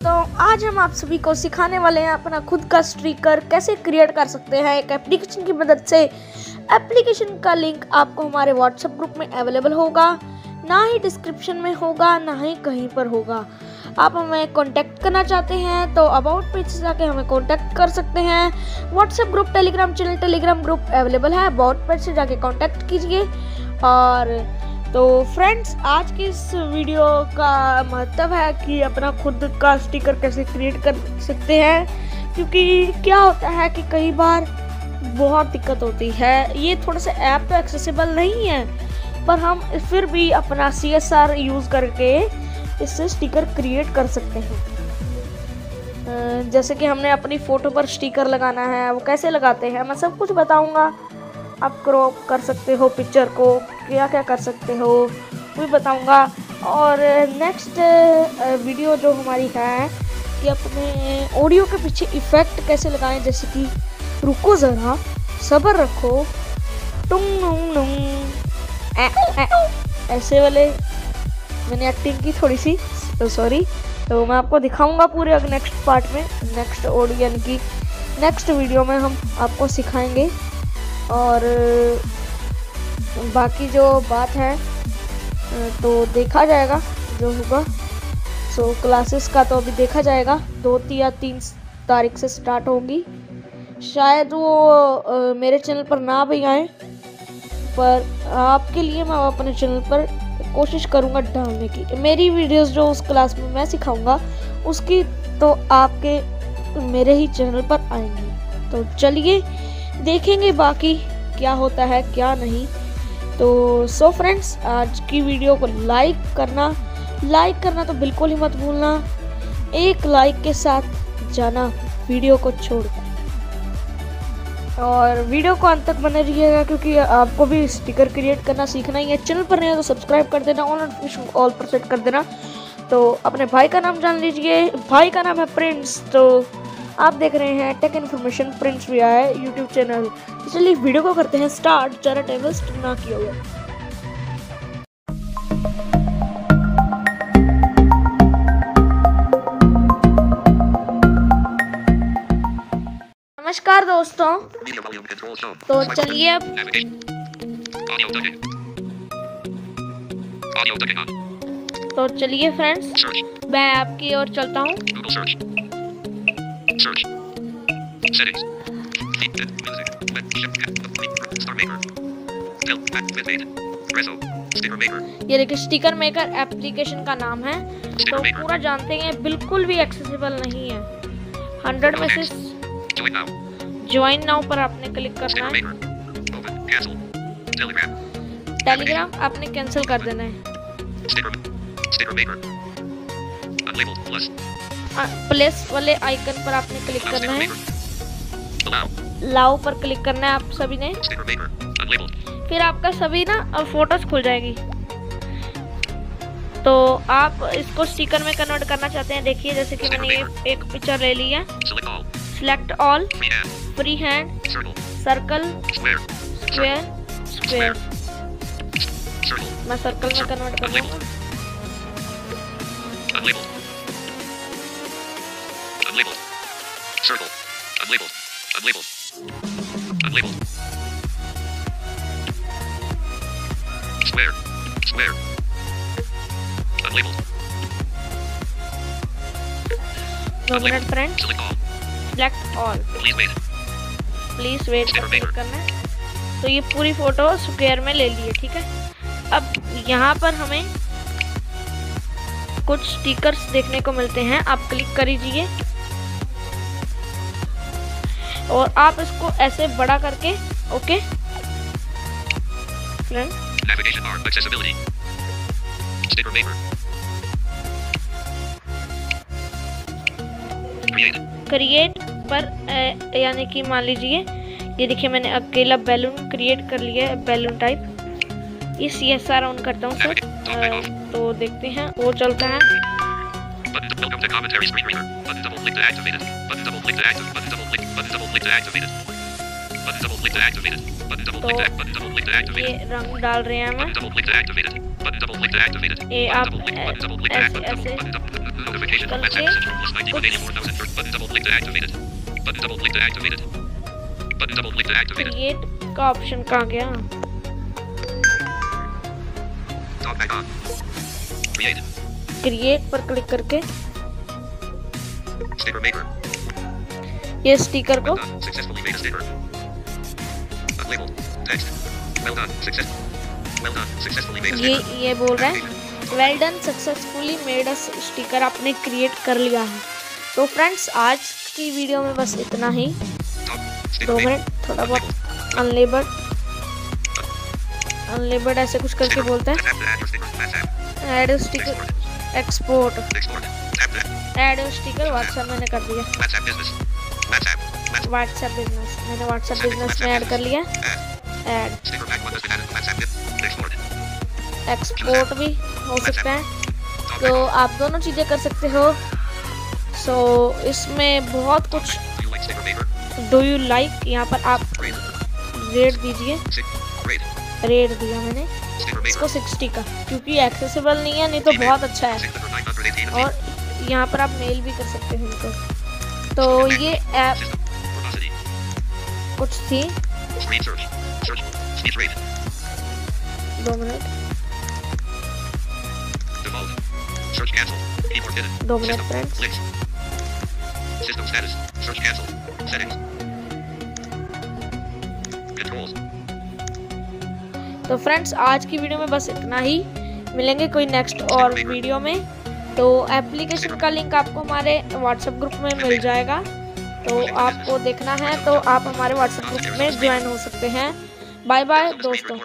तो आज हम आप सभी को सिखाने वाले हैं अपना खुद का स्ट्रीकर कैसे क्रिएट कर सकते हैं, एक एप्लीकेशन की मदद से। एप्लीकेशन का लिंक आपको हमारे व्हाट्सएप ग्रुप में अवेलेबल होगा, ना ही डिस्क्रिप्शन में होगा, ना ही कहीं पर होगा। आप हमें कांटेक्ट करना चाहते हैं तो अबाउट पेज से जाके हमें कांटेक्ट कर सकते हैं। WhatsApp group Telegram channel Telegram group available है अबाउट पेज से जाके कांटेक्ट कीजिए। और तो फ्रेंड्स आज की इस वीडियो का महत्व है कि अपना खुद का स्टिकर कैसे क्रिएट कर सकते हैं? क्योंकि क्या होता है कि कई बार बहुत दिक्कत होती है। ये थोड़ा सा ऐप तो एक्सेसिबल नहीं है, पर हम फिर भी अपना सी एस आर यूज़ करके इससे स्टिकर क्रिएट कर सकते हैं। जैसे कि हमने अपनी फ़ोटो पर स्टिकर लगाना है, वो कैसे लगाते हैं, मैं सब कुछ बताऊँगा। आप क्रॉप कर सकते हो पिक्चर को क्या क्या कर सकते हो, वो बताऊँगा। और नेक्स्ट वीडियो जो हमारी है कि अपने ऑडियो के पीछे इफ़ेक्ट कैसे लगाएँ, जैसे कि रुको ज़रा, सब्र रखो। टुंग नुंग नुंग ऐसे वाले, मैंने एक्टिंग की थोड़ी सी तो सॉरी तो मैं आपको दिखाऊँगा पूरे नेक्स्ट पार्ट में नेक्स्ट ऑडियो यानी कि नेक्स्ट वीडियो में हम आपको सिखाएँगे। और, बाकी जो बात है तो देखा जाएगा जो होगा। सो क्लासेस का तो अभी देखा जाएगा। दो या तीन तारीख से स्टार्ट होंगी। शायद वो मेरे चैनल पर ना भी आए, पर आपके लिए मैं अपने चैनल पर कोशिश करूँगा डालने की। मेरी वीडियोस जो उस क्लास में मैं सिखाऊँगा, उसकी तो आपके मेरे ही चैनल पर आएँगी। तो चलिए देखेंगे बाकी क्या होता है, क्या नहीं। तो सो फ्रेंड्स आज की वीडियो को लाइक करना। लाइक करना तो बिल्कुल ही मत भूलना। एक लाइक के साथ जाना वीडियो को छोड़कर और वीडियो को अंत तक बने रहिएगा, क्योंकि आपको भी स्टिकर क्रिएट करना सीखना ही है। चैनल पर नहीं है तो सब्सक्राइब कर देना ऑल ऑल पर सेट कर देना। तो अपने भाई का नाम जान लीजिए। भाई का नाम है प्रिंस तो आप देख रहे हैं टेक इन्फॉर्मेशन प्रिंस आया है यूट्यूब चैनल तो चलिए वीडियो को करते हैं स्टार्ट ज़्यादा टाइम वेस्ट ना किया हुआ। नमस्कार दोस्तों। तो चलिए अब तो चलिए फ्रेंड्स मैं आपकी ओर चलता हूँ। Search. Settings. Music. Star Maker. Help. With aid. Rezo. Sticker Maker. ये देखिए स्टिकर मेकर एप्लीकेशन का नाम है तो पूरा जानते हैं बिल्कुल भी एक्सेसिबल नहीं है हंड्रेड में से ज्वाइन नाउ पर आपने क्लिक करना है टेलीग्राम आपने कैंसिल कर देना है प्लेस वाले आइकन पर आपने क्लिक करना है। लाओ पर क्लिक करना है आप सभी ने। फिर आपका सभी ना फ़ोटोज़ खुल जाएगी। तो आप इसको स्टिकर में कन्वर्ट करना चाहते हैं, देखिए, जैसे कि मैंने ये एक पिक्चर ले ली है। Select all free hand circle square square मैं सर्कल में कन्वर्ट कर दूँगा Circle. Unlabeled. Unlabeled. Unlabeled. Square. Square. Unlabeled. Minute friend. Select all. Select all. Please wait. Please wait करना है तो ये पूरी फ़ोटो स्क्वायर में ले लिए ठीक है अब यहाँ पर हमें कुछ स्टिकर्स देखने को मिलते हैं आप क्लिक कर लीजिए और आप इसको ऐसे बड़ा करके ओके? क्रिएट पर यानी कि मान लीजिए ये देखिए मैंने अकेला बैलून क्रिएट कर लिया है बैलून टाइप ये सी एस आर ऑन करता हूँ सर तो देखते हैं वो चलता है। Button double click to activate it. Button double click to activate. Activate it. Button double click to activate it. Button double click to activate ये it. रंग डाल रहे हैं हम. Button double click to activate it. Button double click to activate it. ये आप. Button double click to ऐसे act. Button double. Notification. from कुछ- eighty four thousand. Button double click to activate it. Button double click to activate it. Button double click to activate it. Create का option कहाँ गया Talk back on. Create. Create पर click करके Sticker maker. ये sticker को। ये ये बोल रहा है well done successfully made sticker आपने क्रिएट कर लिया है. तो फ्रेंड्स आज की वीडियो में बस इतना ही। दो मिनट थोड़ा बहुत अनलेबर्ड अनलेबर्ड ऐसे कुछ करके बोलते हैं। Add sticker export add sticker WhatsApp मैंने कर दिया। व्हाट्सएप बिज़नेस मैंने व्हाट्सएप बिज़नेस में एक्सपोर्ट भी हो सकता है. तो आप दोनों चीज़ें कर सकते हो. सो so, इसमें बहुत कुछ डू यू लाइक यहाँ पर आप रेट दीजिए. रेट दिया मैंने. इसको 60 का क्योंकि एक्सेसिबल नहीं है नहीं तो बहुत अच्छा है. और यहाँ पर आप मेल भी कर सकते हैं इनको तो ये ऐप कुछ थी। दो मिनट। दो मिनट तो फ्रेंड्स आज की वीडियो में बस इतना ही। मिलेंगे कोई नेक्स्ट और वीडियो में। तो एप्लीकेशन का लिंक आपको हमारे व्हाट्सएप ग्रुप में मिल जाएगा। तो आपको देखना है तो आप हमारे व्हाट्सएप ग्रुप में ज्वाइन हो सकते हैं। बाय बाय दोस्तों.